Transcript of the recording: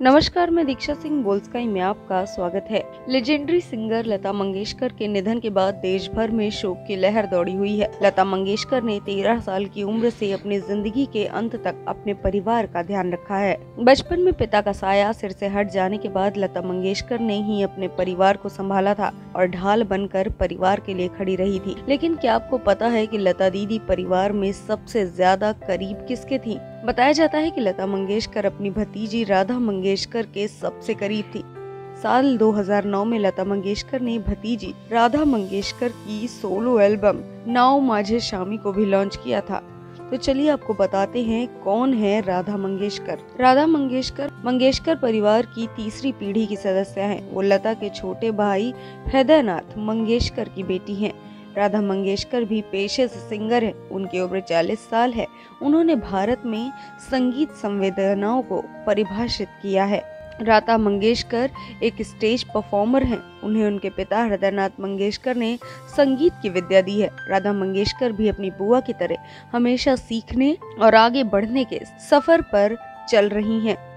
नमस्कार, मैं दीक्षा सिंह बोल्सकाई में आपका स्वागत है। लेजेंडरी सिंगर लता मंगेशकर के निधन के बाद देश भर में शोक की लहर दौड़ी हुई है। लता मंगेशकर ने तेरह साल की उम्र से अपनी ज़िंदगी के अंत तक अपने परिवार का ध्यान रखा है। बचपन में पिता का साया सिर से हट जाने के बाद लता मंगेशकर ने ही अपने परिवार को संभाला था और ढाल बनकर परिवार के लिए खड़ी रही थी। लेकिन क्या आपको पता है की लता दीदी परिवार में सबसे ज़्यादा करीब किसके थी? बताया जाता है की लता मंगेशकर अपनी भतीजी राधा मंगेशकर के सबसे करीब थी साल 2009 में लता मंगेशकर ने भतीजी राधा मंगेशकर की सोलो एल्बम, नाव माझे शामी को भी लॉन्च किया था तो चलिए आपको बताते हैं कौन है राधा मंगेशकर राधा मंगेशकर मंगेशकर परिवार की तीसरी पीढ़ी की सदस्य हैं। वो लता के छोटे भाई हृदयनाथ मंगेशकर की बेटी हैं। राधा मंगेशकर भी पेशे से सिंगर हैं। उनकी उम्र 40 साल है। उन्होंने भारत में संगीत संवेदनाओं को परिभाषित किया है। राधा मंगेशकर एक स्टेज परफॉर्मर हैं। उन्हें उनके पिता हृदयनाथ मंगेशकर ने संगीत की विद्या दी है। राधा मंगेशकर भी अपनी बुआ की तरह हमेशा सीखने और आगे बढ़ने के सफ़र पर चल रही हैं।